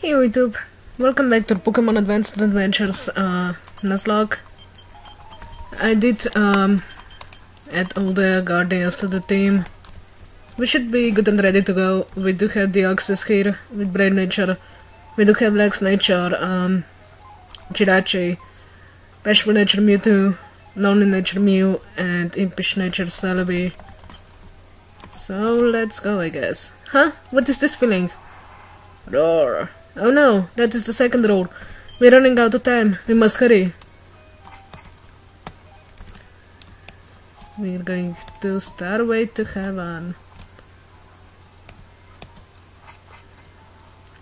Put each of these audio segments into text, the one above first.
Hey YouTube, welcome back to Pokemon Advanced Adventures uh, Nuzlocke. I did um, add all the Guardians to the team. We should be good and ready to go. We do have Deoxys here with Brave Nature. We do have Lax Nature, um, Jirachi, Bashful Nature Mewtwo, Lonely Nature Mew, and Impish Nature Celebi. So let's go, I guess. Huh? What is this feeling? Roar. Oh no, that is the second roar. We're running out of time. We must hurry. We're going to Starway to Heaven.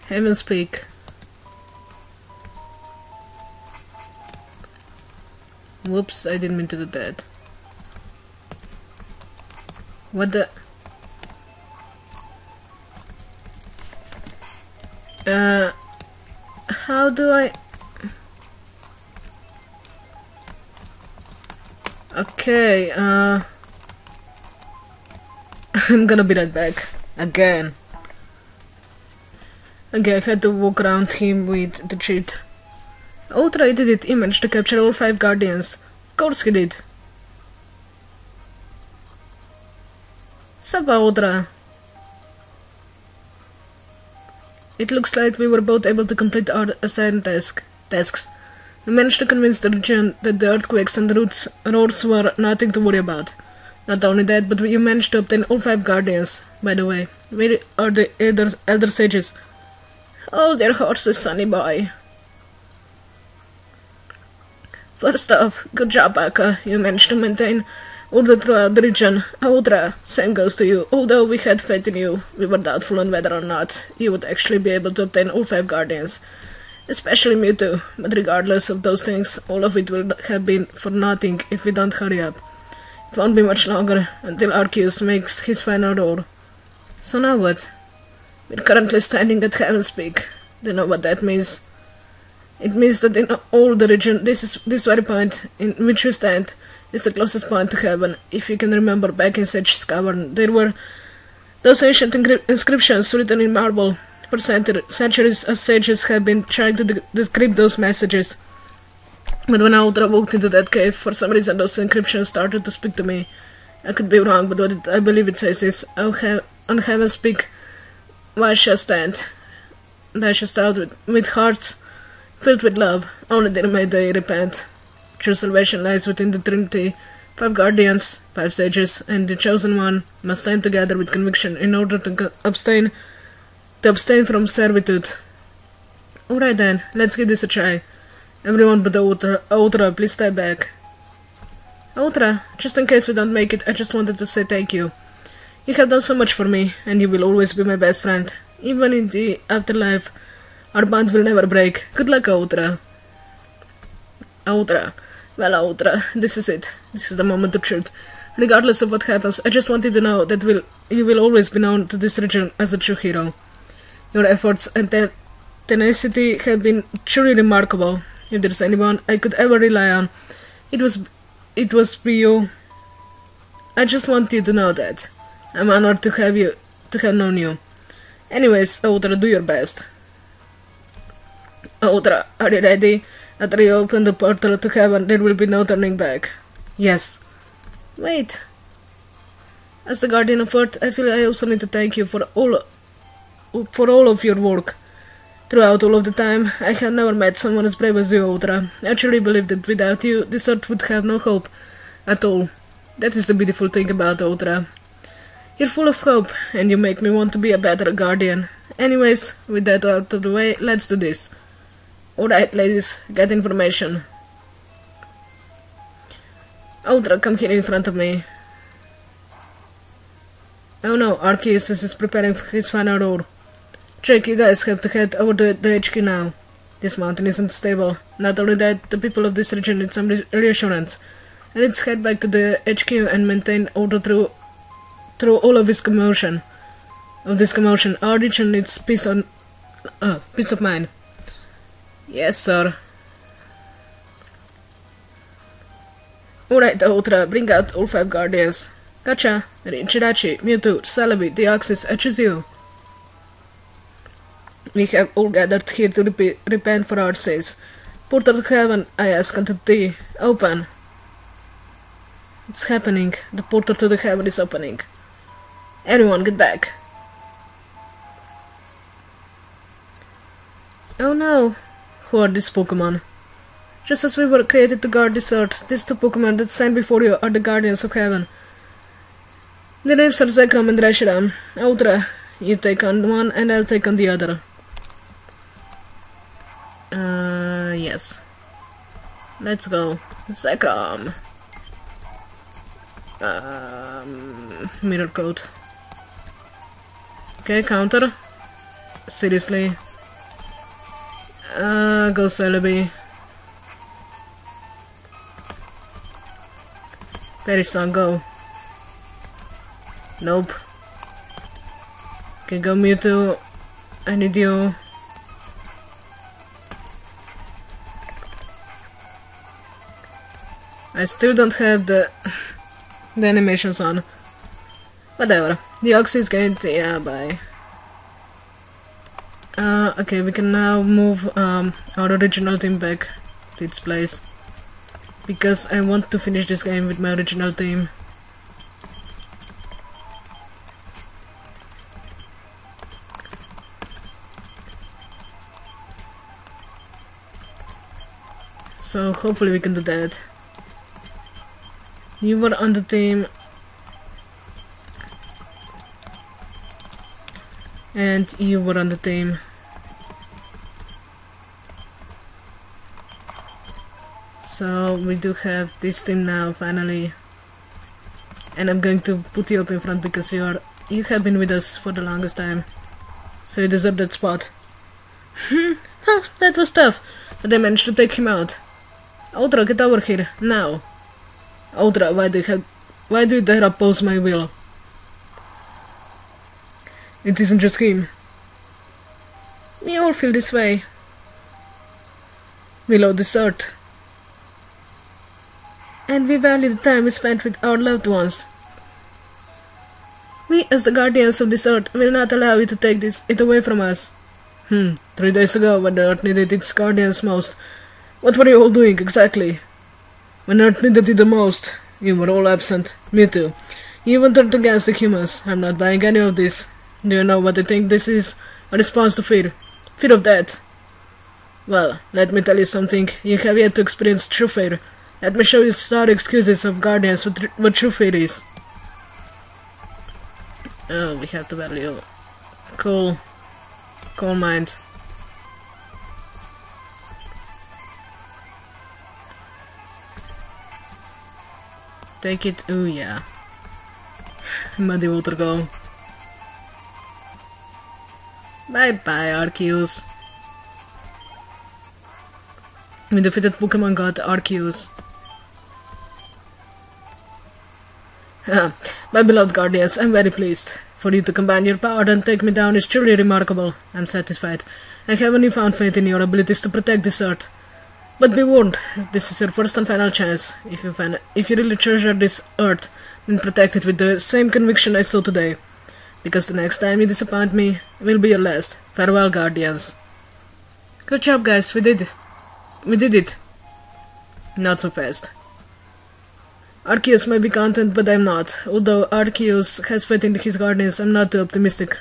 Heaven's Peak. Whoops, I didn't mean to do that. What the... Uh, how do I... Okay, uh... I'm gonna be right back. Again. Okay, I had to walk around him with the cheat. Ultra did it. He managed to capture all five guardians. Of course he did. Sapa Ultra. It looks like we were both able to complete our assigned task, tasks. We managed to convince the region that the earthquakes and the roots roars were nothing to worry about. Not only that, but we managed to obtain all five guardians. By the way, where are the elder, elder sages? Oh, their horses, sonny boy. First off, good job, Aka. You managed to maintain the region. Ultra, same goes to you. Although we had faith in you, we were doubtful on whether or not you would actually be able to obtain all five guardians. Especially Mewtwo, but regardless of those things, all of it will have been for nothing if we don't hurry up. It won't be much longer until Arceus makes his final roar. So now what? We're currently standing at Heaven's Peak. Do you know what that means? It means that in all the region, this is this very point in which we stand is the closest point to heaven. If you can remember back in Sage's Cavern, there were those ancient inscriptions written in marble. For centuries, as sages have been trying to de decrypt those messages. But when Ultra walked into that cave, for some reason those inscriptions started to speak to me. I could be wrong, but what I believe it says is, oh, he on heaven's peak, why shall stand? Thou shalt out with, with hearts filled with love, only then may they repent. True salvation lies within the Trinity. Five guardians, five sages, and the chosen one must stand together with conviction in order to abstain to abstain from servitude. Alright then, let's give this a try. Everyone but Ultra, Ultra, please stay back. Ultra, just in case we don't make it, I just wanted to say thank you. You have done so much for me, and you will always be my best friend. Even in the afterlife, our bond will never break. Good luck, Ultra. Ultra. Well, Ultra, this is it. This is the moment of truth. Regardless of what happens, I just wanted to know that will you will always be known to this region as a true hero. Your efforts and te tenacity have been truly remarkable. If there's anyone I could ever rely on, it was it was you. I just want you to know that. I'm honored to have you to have known you. Anyways, Ultra, do your best. Ultra, are you ready? After you open the portal to heaven, there will be no turning back. Yes. Wait. As the guardian of Earth, I feel I also need to thank you for all for all of your work. Throughout all of the time, I have never met someone as brave as you, Ultra. I truly believe that without you, this Earth would have no hope at all. That is the beautiful thing about Ultra. You're full of hope, and you make me want to be a better guardian. Anyways, with that out of the way, let's do this. Alright, ladies, get information. Ultra, come here in front of me. Oh no, Arceus is preparing for his final roar. Jake, you guys have to head over to the HQ now. This mountain isn't stable. Not only that, the people of this region need some re reassurance. Let's head back to the HQ and maintain order through through all of this commotion. Of this commotion, our region needs peace on uh, peace of mind. Yes, sir. Alright, Ultra, bring out all five guardians. Gotcha. Jirachi, Mewtwo, Celebi, Deoxys, you. We have all gathered here to repe- repent for our sins. Portal to heaven, I ask unto thee, open. It's happening. The portal to the heaven is opening. Everyone, get back. Oh no. Who are these Pokemon? Just as we were created to guard this earth, these two Pokemon that stand before you are the guardians of heaven. The names are Zekrom and Reshiram. Ultra, you take on one and I'll take on the other. Uh, yes. Let's go. Zekrom. Um, mirror code. Okay, counter. Seriously. Uh, go Celebi. Periston, go. Nope. Okay, go Mewtwo. I need you. I still don't have the the animations on. Whatever. Deoxys is going to yeah bye. Uh, okay, we can now move um, our original team back to its place. Because I want to finish this game with my original team. So hopefully we can do that. You were on the team. And you were on the team. We do have this team now finally. And I'm going to put you up in front because you are you have been with us for the longest time. So you deserve that spot. Hmm, huh, that was tough. But I managed to take him out. Ultra, get over here, now. Ultra, why do you have why do you dare oppose my will? It isn't just him. We all feel this way. We love this earth. And we value the time we spent with our loved ones. We, as the guardians of this earth, will not allow you to take this it away from us. Hmm, three days ago, when the earth needed its guardians most, what were you all doing exactly? When earth needed it the most, you were all absent. Mewtwo. You even turned against the humans. I'm not buying any of this. Do you know what I think this is? A response to fear. Fear of death. Well, let me tell you something. You have yet to experience true fear. Let me show you star excuses of guardians what, tr- what true fear is. Oh, we have to value. Cool. Cool mind. Take it. Ooh, yeah. Muddy water go. Bye bye, Arceus. We defeated Pokemon God Arceus. Ah, my beloved guardians, I'm very pleased. For you to combine your power and take me down is truly remarkable. I'm satisfied. I have a newfound faith in your abilities to protect this earth. But be warned, this is your first and final chance. If you if you really treasure this earth, then protect it with the same conviction I saw today. Because the next time you disappoint me will be your last. Farewell, guardians. Good job, guys. We did it. We did it. Not so fast. Arceus may be content, but I'm not. Although Arceus has faith in his guardians, I'm not too optimistic.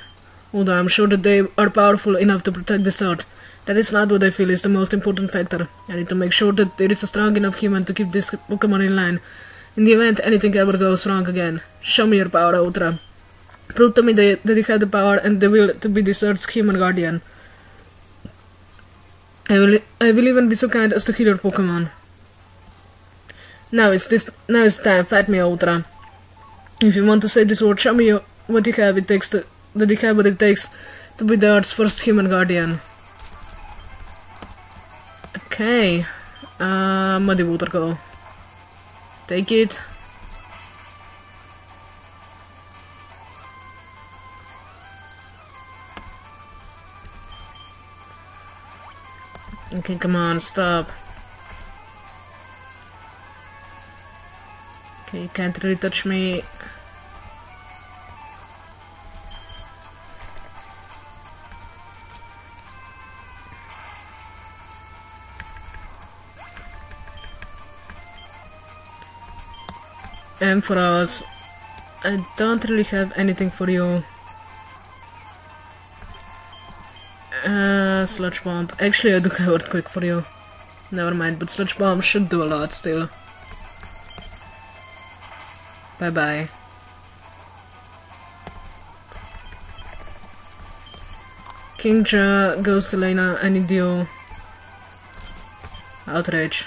Although I'm sure that they are powerful enough to protect this earth. That is not what I feel is the most important factor. I need to make sure that there is a strong enough human to keep this Pokemon in line. In the event anything ever goes wrong again, show me your power, Ultra. Prove to me that, that you have the power and the will to be this Earth's human guardian. I will, I will even be so kind as to heal your Pokemon. Now it's this. Now it's time. Fight me, Ultra. If you want to save this world, show me what you have. It takes to that you have what it takes to be the Earth's first human guardian. Okay. Uh, Muddy Water go. Take it. Okay, come on, stop. You can't really touch me. And for us, I don't really have anything for you. Uh, sludge bomb. Actually, I do have earthquake for you. Never mind, but sludge bomb should do a lot still. Bye bye. King goes to Lena, I need you. Outrage.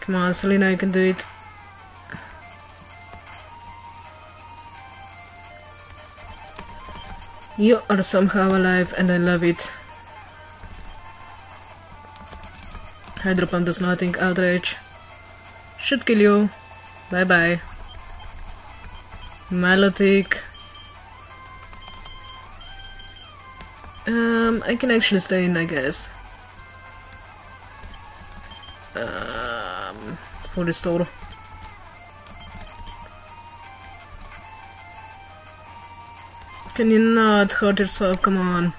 Come on, Selena, you can do it. You are somehow alive and I love it. Hydro Pump does nothing, outrage. Should kill you. Bye bye. Milotic. Um, I can actually stay in, I guess. Um, for the store. Can you not hurt yourself? Come on.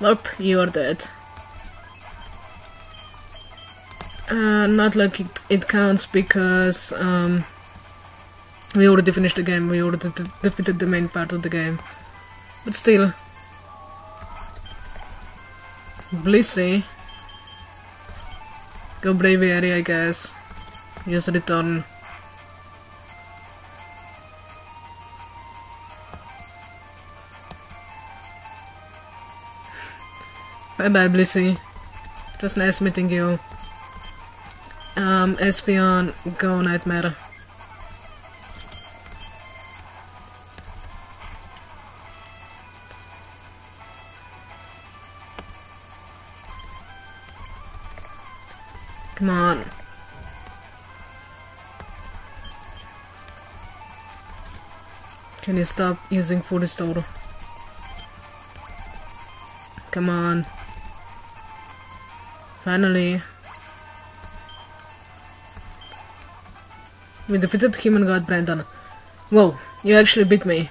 Nope, you're dead. Uh, not like it, it counts because um, we already finished the game, we already de defeated the main part of the game. But still. Blissey. Go Braviary, I guess. Use return. Bye bye, Blissey. It was nice meeting you. Um, Espeon, go Nightmare. Come on. Can you stop using full restore? Come on. Finally. We defeated human god Brandon. Whoa, you actually beat me.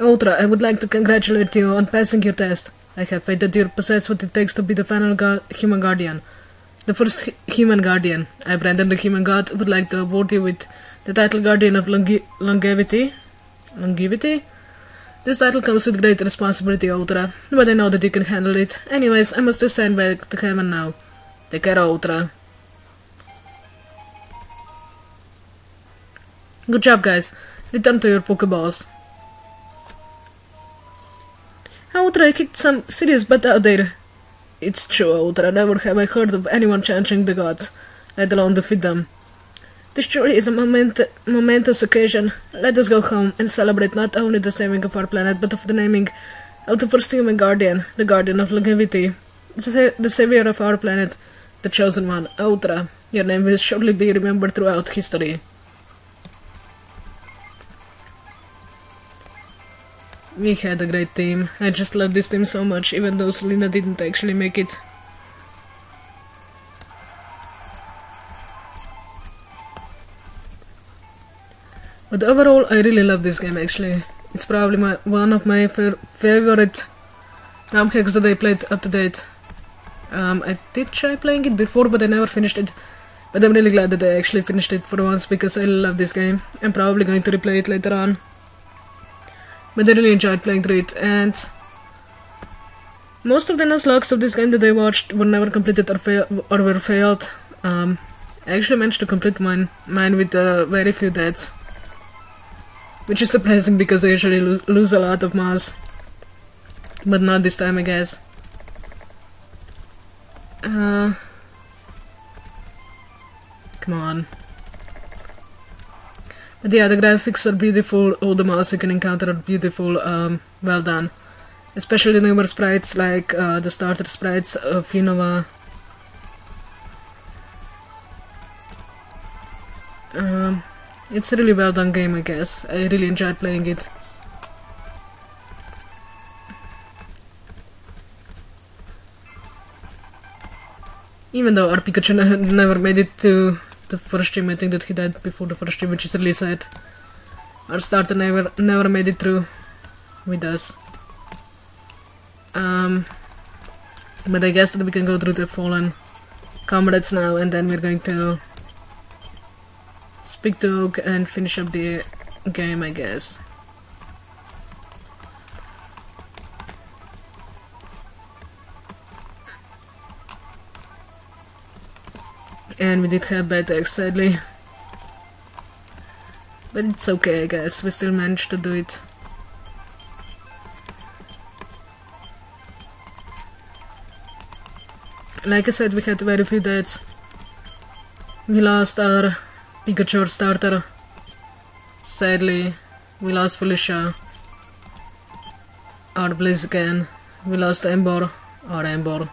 Ultra, I would like to congratulate you on passing your test. I have faith that you possess what it takes to be the final gu human guardian. The first hu human guardian. I, Brandon the human god, would like to award you with the title Guardian of longe Longevity. Longevity? This title comes with great responsibility, Ultra, but I know that you can handle it. Anyways, I must just send back to heaven now. Take care, Ultra. Good job, guys. Return to your Pokeballs. Ultra kicked some serious butt out there. It's true, Ultra. Never have I heard of anyone challenging the gods, let alone defeat them. This surely is a moment momentous occasion. Let us go home and celebrate not only the saving of our planet, but of the naming of the first human guardian, the guardian of longevity, the, the savior of our planet, the chosen one, Ultra. Your name will surely be remembered throughout history. We had a great team. I just love this team so much, even though Selena didn't actually make it. But overall, I really love this game actually. It's probably my one of my favorite ROM hacks that I played up to date. Um, I did try playing it before, but I never finished it. But I'm really glad that I actually finished it for once because I love this game. I'm probably going to replay it later on. But I really enjoyed playing through it, and most of the nuzlockes of this game that I watched were never completed or, fail or were failed. Um, I actually managed to complete mine, mine with uh, very few deaths. Which is surprising because I usually lo lose a lot of mass. But not this time, I guess. Uh, come on. But yeah, the graphics are beautiful, all the mass you can encounter are beautiful, um, well done. Especially the newer sprites like uh, the starter sprites of Unova. Um, it's a really well done game, I guess. I really enjoyed playing it. Even though our Pikachu ne never made it to the first stream, I think that he died before the first stream, which is really sad. Our starter never never made it through with us. Um, but I guess that we can go through the fallen comrades now, and then we're going to speak dog and finish up the game, I guess. And we did have bad eggs, sadly. But it's okay, I guess. We still managed to do it. Like I said, we had very few deaths. We lost our Pikachu starter. Sadly, we lost Felicia. Our Blaziken. We lost Ember. Our Ember.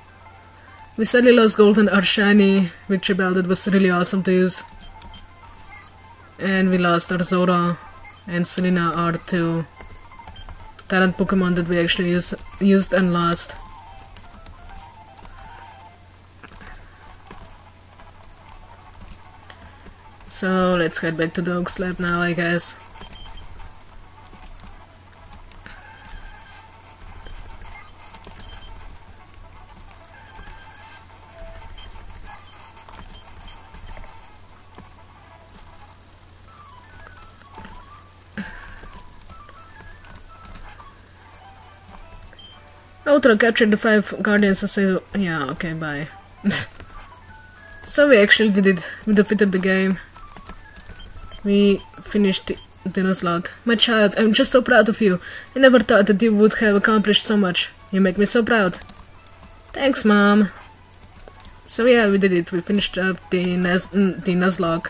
We sadly lost Golden shiny Victory Bell that was really awesome to use. And we lost our Zora and Selena are two talent Pokemon that we actually use, used and lost. So let's head back to the Oaks Lab now, I guess. Ultra captured the five guardians and said, yeah, okay, bye. so we actually did it. We defeated the game. We finished the Nuzlocke. My child, I'm just so proud of you. I never thought that you would have accomplished so much. You make me so proud. Thanks, Mom. So yeah, we did it. We finished up the, the Nuzlocke.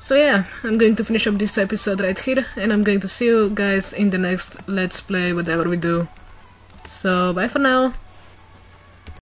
So yeah, I'm going to finish up this episode right here, and I'm going to see you guys in the next Let's Play, whatever we do. So bye for now.